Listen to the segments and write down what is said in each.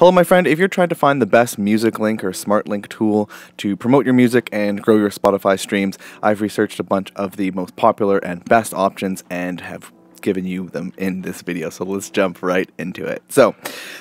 Hello, my friend. If you're trying to find the best music link or smart link tool to promote your music and grow your Spotify streams, I've researched a bunch of the most popular and best options and have given you them in this video. So let's jump right into it. So,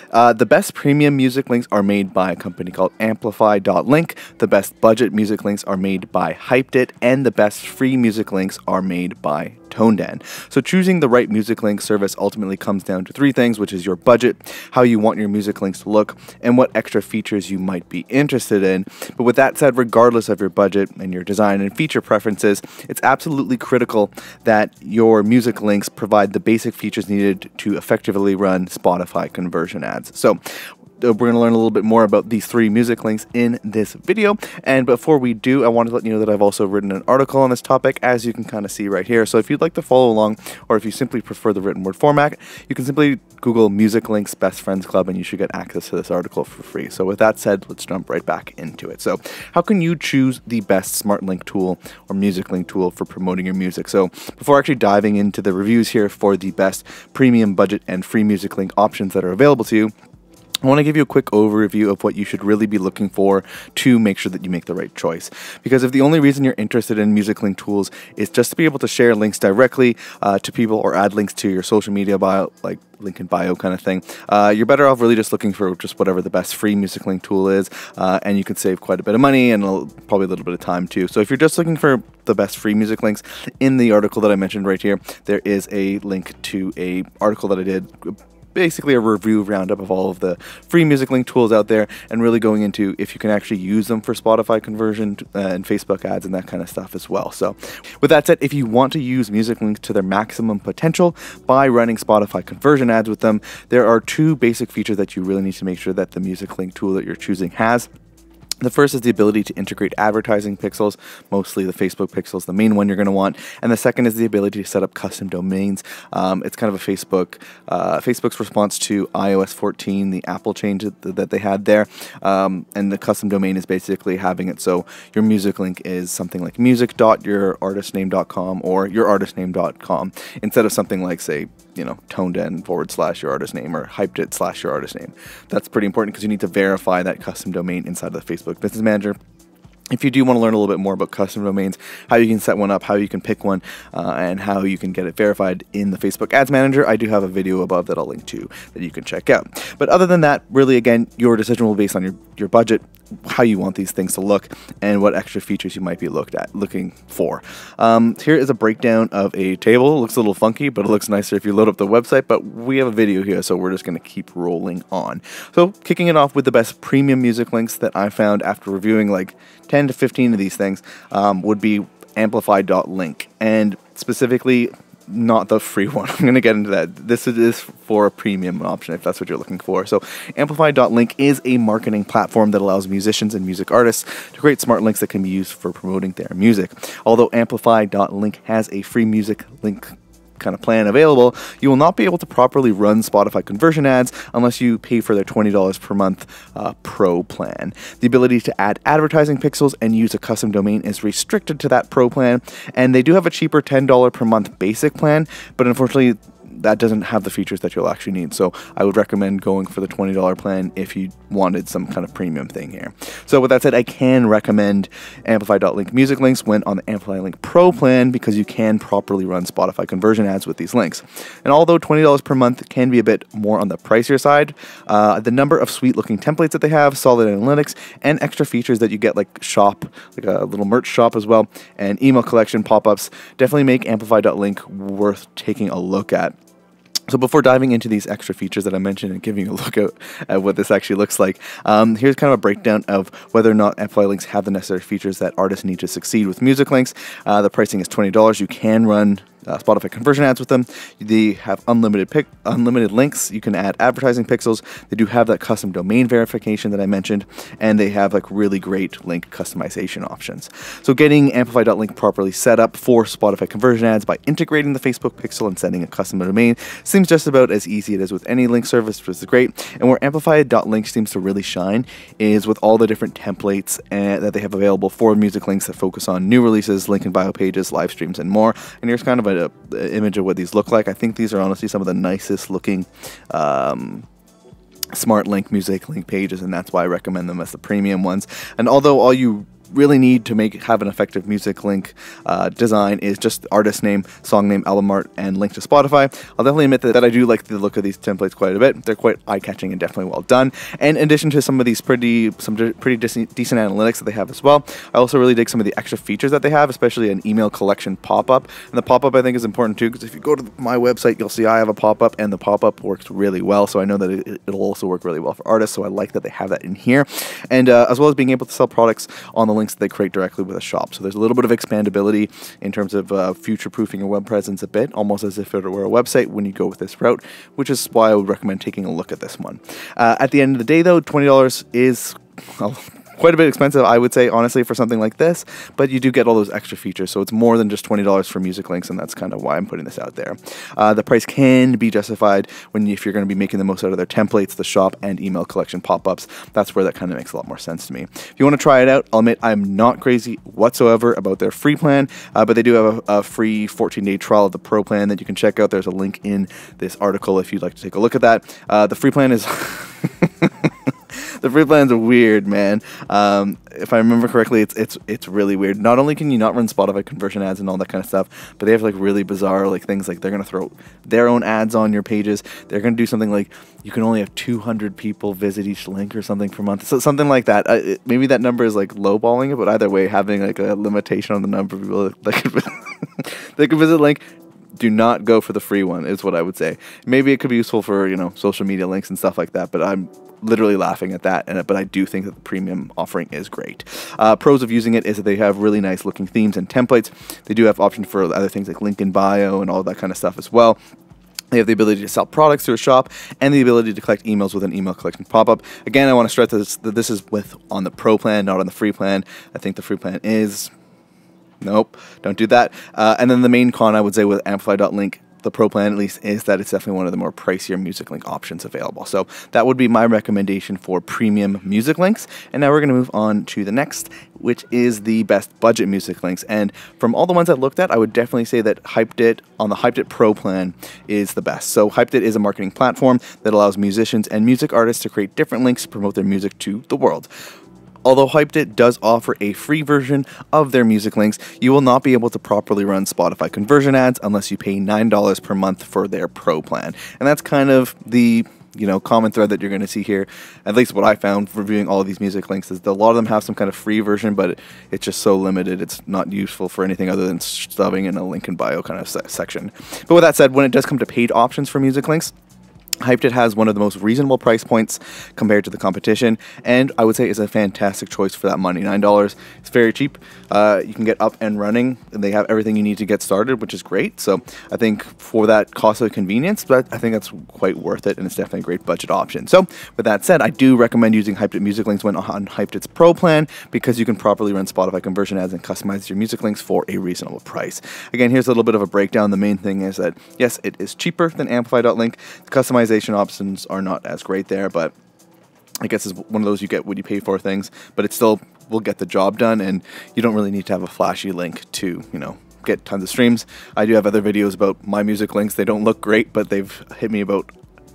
uh, the best premium music links are made by a company called Amplify.link. The best budget music links are made by Hypeddit. and the best free music links are made by ToneDen. So choosing the right music link service ultimately comes down to three things, which is your budget, how you want your music links to look, and what extra features you might be interested in. But with that said, regardless of your budget and your design and feature preferences, it's absolutely critical that your music links provide the basic features needed to effectively run Spotify conversion ads. So Uh, we're going to learn a little bit more about these three music links in this video. And before we do, I want to let you know that I've also written an article on this topic, as you can kind of see right here. So if you'd like to follow along, or if you simply prefer the written word format, you can simply Google Music Links Best Friends Club, and you should get access to this article for free. So with that said, let's jump right back into it. So how can you choose the best Smart Link tool or Music Link tool for promoting your music? So before actually diving into the reviews here for the best premium budget and free Music Link options that are available to you, I want to give you a quick overview of what you should really be looking for to make sure that you make the right choice. Because if the only reason you're interested in music link tools is just to be able to share links directly uh, to people or add links to your social media bio, like link in bio kind of thing, uh, you're better off really just looking for just whatever the best free music link tool is, uh, and you can save quite a bit of money and probably a little bit of time too. So if you're just looking for the best free music links, in the article that I mentioned right here, there is a link to a article that I did basically a review roundup of all of the free music link tools out there and really going into if you can actually use them for Spotify conversion uh, and Facebook ads and that kind of stuff as well. So, with that said, if you want to use music links to their maximum potential by running Spotify conversion ads with them, there are two basic features that you really need to make sure that the music link tool that you're choosing has. The first is the ability to integrate advertising pixels, mostly the Facebook pixels, the main one you're going to want. And the second is the ability to set up custom domains. Um, it's kind of a Facebook, uh, Facebook's response to iOS 14, the Apple change that they had there. Um, and the custom domain is basically having it so your music link is something like music.yourartistname.com or yourartistname.com instead of something like, say, you know, ToneDen forward slash your artist name or Hypeddit slash your artist name. That's pretty important because you need to verify that custom domain inside of the Facebook Business Manager if you do want to learn a little bit more about custom domains, how you can set one up, how you can pick one, uh, and how you can get it verified in the Facebook Ads Manager, I do have a video above that I'll link to that you can check out. But other than that, really, again, your decision will be based on your, your budget, how you want these things to look, and what extra features you might be looked at looking for. Um, here is a breakdown of a table. It looks a little funky, but it looks nicer if you load up the website. But we have a video here, so we're just going to keep rolling on. So, kicking it off with the best premium music links that I found after reviewing like 10 to 15 of these things um, would be amplify.link. And specifically, not the free one. I'm going to get into that. This is for a premium option if that's what you're looking for. So, Amplify.link is a marketing platform that allows musicians and music artists to create smart links that can be used for promoting their music. Although Amplify.link has a free music link kind of plan available, you will not be able to properly run Spotify conversion ads unless you pay for their $20 per month uh, pro plan. The ability to add advertising pixels and use a custom domain is restricted to that pro plan, and they do have a cheaper $10 per month basic plan, but unfortunately, that doesn't have the features that you'll actually need. So I would recommend going for the $20 plan if you wanted some kind of premium thing here. So with that said, I can recommend Amplify.link music links when on the Amplify Link Pro plan because you can properly run Spotify conversion ads with these links. And although $20 per month can be a bit more on the pricier side, uh, the number of sweet looking templates that they have, solid analytics, and extra features that you get like shop, like a little merch shop as well, and email collection pop-ups definitely make Amplify.link worth taking a look at. So before diving into these extra features that I mentioned and giving you a look at, at what this actually looks like, um, here's kind of a breakdown of whether or not Amplify links have the necessary features that artists need to succeed with music links. Uh, the pricing is $20. You can run uh, Spotify conversion ads with them. They have unlimited pick, unlimited links. You can add advertising pixels. They do have that custom domain verification that I mentioned, and they have like really great link customization options. So getting Amplify.link properly set up for Spotify conversion ads by integrating the Facebook pixel and setting a custom domain seems just about as easy as with any link service, which is great. And where Amplify.link seems to really shine is with all the different templates uh, that they have available for music links that focus on new releases, link and bio pages, live streams, and more. And here's kind of a an image of what these look like. I think these are honestly some of the nicest looking um, smart link music link pages and that's why i recommend them as the premium ones and although all you really need to make have an effective music link uh, design is just artist name, song name, album art, and link to Spotify. I'll definitely admit that, that I do like the look of these templates quite a bit. They're quite eye catching and definitely well done. And in addition to some of these pretty some pretty decent, analytics that they have as well, I also really dig some of the extra features that they have, especially an email collection pop up. And the pop up I think is important too because if you go to my website, you'll see I have a pop up, and the pop up works really well. So I know that it, will also work really well for artists. So I like that they have that in here, and uh, as well as being able to sell products on the links that they create directly with a shop. So there's a little bit of expandability in terms of uh, future proofing your web presence a bit, almost as if it were a website when you go with this route, which is why I would recommend taking a look at this one. Uh, at the end of the day, though, $20 is. Quite a bit expensive, I would say, honestly, for something like this. But you do get all those extra features, so it's more than just twenty dollars for music links, and that's kind of why I'm putting this out there. Uh, the price can be justified when if you're going to be making the most out of their templates, the shop, and email collection pop-ups. That's where that kind of makes a lot more sense to me. If you want to try it out, I'll admit I'm not crazy whatsoever about their free plan, uh, but they do have a, a free 14-day trial of the pro plan that you can check out. There's a link in this article if you'd like to take a look at that. Uh, the free plan is. the free plans are weird, man. Um, if I remember correctly, it's it's it's really weird. Not only can you not run Spotify conversion ads and all that kind of stuff, but they have like really bizarre like things like they're gonna throw their own ads on your pages. They're gonna do something like you can only have 200 people visit each link or something per month. So something like that. Uh, it, maybe that number is like lowballing it, but either way, having like a limitation on the number of people that could, that could visit link do not go for the free one is what I would say. Maybe it could be useful for you know social media links and stuff like that, but I'm literally laughing at that. And but I do think that the premium offering is great. Uh, pros of using it is that they have really nice looking themes and templates. They do have options for other things like link in bio and all that kind of stuff as well. They have the ability to sell products through a shop and the ability to collect emails with an email collection pop-up. Again, I want to stress this, that this is with on the pro plan, not on the free plan. I think the free plan is nope, don't do that. Uh, and then the main con I would say with Amplify.link the Pro plan at least is that it's definitely one of the more pricier music link options available. So that would be my recommendation for premium music links. And now we're going to move on to the next, which is the best budget music links. And from all the ones I looked at, I would definitely say that Hypeddit on the Hypeddit Pro plan is the best. So Hypeddit is a marketing platform that allows musicians and music artists to create different links to promote their music to the world. Although Hypeddit does offer a free version of their music links, you will not be able to properly run Spotify conversion ads unless you pay $9 per month for their pro plan. And that's kind of the you know common thread that you're going to see here at least what i found reviewing all of these music links is that a lot of them have some kind of free version but it's just so limited it's not useful for anything other than stubbing in a link in bio kind of se section but with that said when it does come to paid options for music links Hypeddit has one of the most reasonable price points compared to the competition, and I would say is a fantastic choice for that money. Nine dollars, it's very cheap. Uh, you can get up and running, and they have everything you need to get started, which is great. So I think for that cost of convenience, but I think that's quite worth it, and it's definitely a great budget option. So with that said, I do recommend using Hypeddit Music Links when on Hypeddit's Pro plan because you can properly run Spotify conversion ads and customize your music links for a reasonable price. Again, here's a little bit of a breakdown. The main thing is that yes, it is cheaper than Amplify.link. The customization customization options are not as great there, but I guess it's one of those you get when you pay for things, but it still will get the job done, and you don't really need to have a flashy link to, you know, get tons of streams. I do have other videos about my music links. They don't look great, but they've hit me about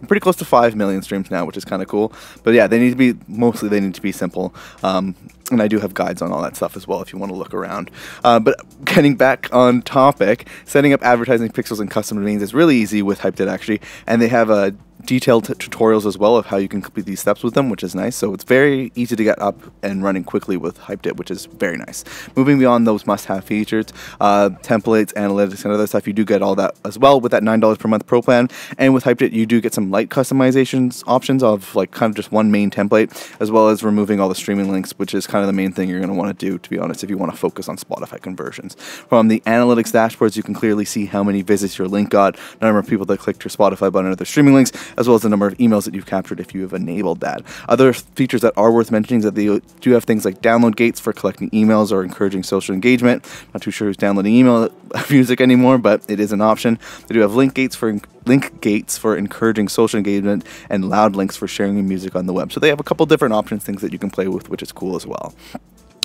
pretty close to 5 million streams now, which is kind of cool. But yeah, they need to be, mostly they need to be simple. Um, and I do have guides on all that stuff as well if you want to look around. Uh, but getting back on topic, setting up advertising pixels and custom domains is really easy with Hypeddit actually, and they have a detailed tutorials as well of how you can complete these steps with them, which is nice. So it's very easy to get up and running quickly with Hypeddit, which is very nice. Moving beyond those must-have features, uh, templates, analytics, and other stuff, you do get all that as well with that $9 per month pro plan. And with Hypeddit, you do get some light customizations options of like kind of just one main template, as well as removing all the streaming links, which is kind of the main thing you're going to want to do, to be honest, if you want to focus on Spotify conversions. From the analytics dashboards, you can clearly see how many visits your link got, number of people that clicked your Spotify button or the streaming links, as well as the number of emails that you've captured if you have enabled that. Other features that are worth mentioning is that they do have things like download gates for collecting emails or encouraging social engagement. Not too sure who's downloading email music anymore, but it is an option. They do have link gates for link gates for encouraging social engagement and loud links for sharing music on the web. So they have a couple different options, things that you can play with, which is cool as well.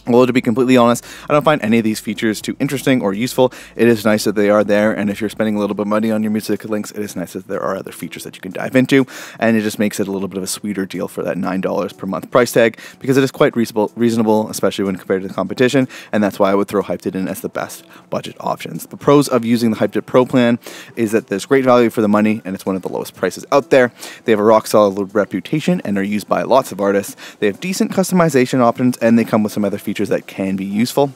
Although to be completely honest, I don't find any of these features too interesting or useful. It is nice that they are there, and if you're spending a little bit of money on your music links, it is nice that there are other features that you can dive into, and it just makes it a little bit of a sweeter deal for that $9 per month price tag, because it is quite reasonable, reasonable especially when compared to the competition, and that's why I would throw Hypeddit in as the best budget options. The pros of using the Hypeddit Pro plan is that there's great value for the money, and it's one of the lowest prices out there. They have a rock solid reputation and are used by lots of artists. They have decent customization options, and they come with some other features that can be useful.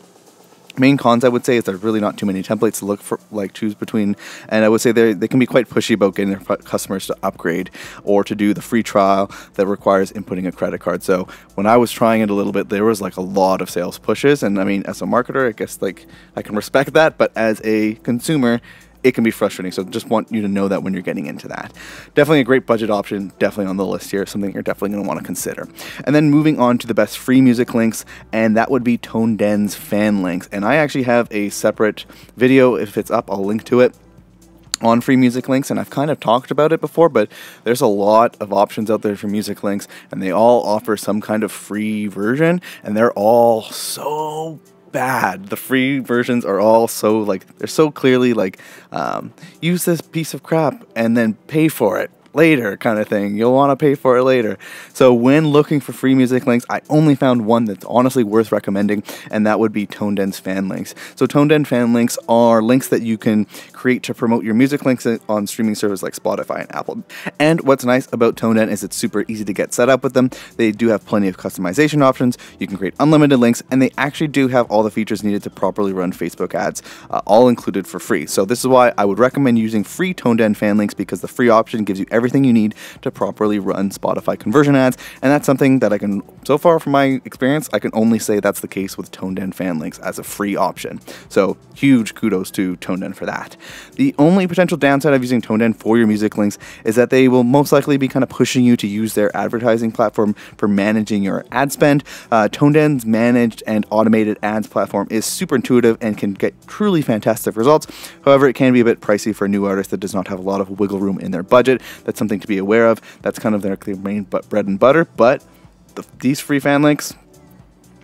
Main cons I would say is there's really not too many templates to look for like choose between. And I would say they they can be quite pushy about getting their customers to upgrade or to do the free trial that requires inputting a credit card. So when I was trying it a little bit there was like a lot of sales pushes. And I mean as a marketer I guess like I can respect that. But as a consumer it can be frustrating. So just want you to know that when you're getting into that. Definitely a great budget option, definitely on the list here, something you're definitely going to want to consider. And then moving on to the best free music links, and that would be ToneDen's fan links. And I actually have a separate video. If it's up, I'll link to it on free music links and I've kind of talked about it before but there's a lot of options out there for music links and they all offer some kind of free version and they're all so bad. The free versions are all so like they're so clearly like um, use this piece of crap and then pay for it later kind of thing. You'll want to pay for it later. So when looking for free music links, I only found one that's honestly worth recommending, and that would be ToneDen's fan links. So ToneDen fan links are links that you can create to promote your music links on streaming services like Spotify and Apple. And what's nice about ToneDen is it's super easy to get set up with them. They do have plenty of customization options. You can create unlimited links, and they actually do have all the features needed to properly run Facebook ads, uh, all included for free. So this is why I would recommend using free ToneDen fan links because the free option gives you everything everything you need to properly run Spotify conversion ads. And that's something that I can, so far from my experience, I can only say that's the case with ToneDen fan links as a free option. So huge kudos to ToneDen for that. The only potential downside of using ToneDen for your music links is that they will most likely be kind of pushing you to use their advertising platform for managing your ad spend. Uh, ToneDen's managed and automated ads platform is super intuitive and can get truly fantastic results. However, it can be a bit pricey for a new artist that does not have a lot of wiggle room in their budget. That's something to be aware of. That's kind of their, main but bread and butter. But the, these free fan links,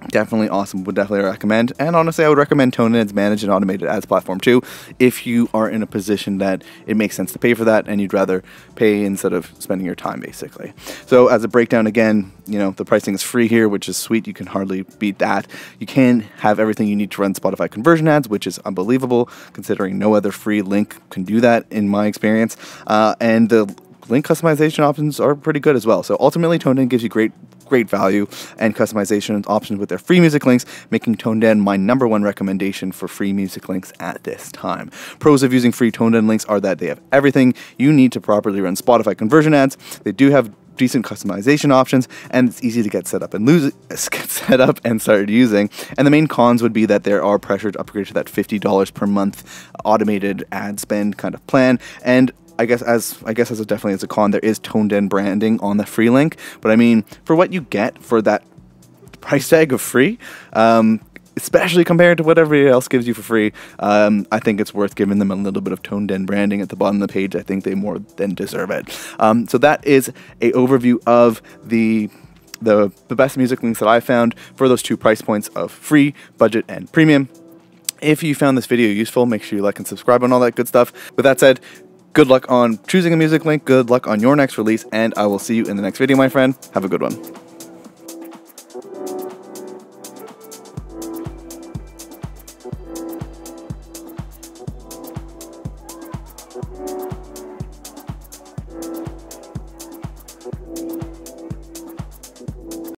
definitely awesome. Would definitely recommend. And honestly, I would recommend ToneDen's managed and automated ads platform too, if you are in a position that it makes sense to pay for that and you'd rather pay instead of spending your time, basically. So as a breakdown, again, you know the pricing is free here, which is sweet. You can hardly beat that. You can have everything you need to run Spotify conversion ads, which is unbelievable considering no other free link can do that in my experience. Uh, and the link customization options are pretty good as well. So ultimately, ToneDen gives you great great value and customization options with their free music links, making ToneDen my number one recommendation for free music links at this time. Pros of using free ToneDen links are that they have everything you need to properly run Spotify conversion ads. They do have decent customization options and it's easy to get set up and lose get set up and started using and the main cons would be that there are pressure to upgrade to that $50 per month automated ad spend kind of plan and I guess as I guess as a definitely as a con, there is ToneDen branding on the free link. But I mean, for what you get for that price tag of free, um, especially compared to what everybody else gives you for free, um, I think it's worth giving them a little bit of ToneDen branding at the bottom of the page. I think they more than deserve it. Um, so that is a overview of the the, the best music links that I found for those two price points of free, budget, and premium. If you found this video useful, make sure you like and subscribe and all that good stuff. With that said, Good luck on choosing a music link, good luck on your next release, and I will see you in the next video, my friend. Have a good one.